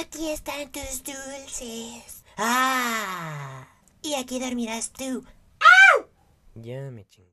Aquí están tus dulces. ¡Ah! Y aquí dormirás tú. Ya me chingué.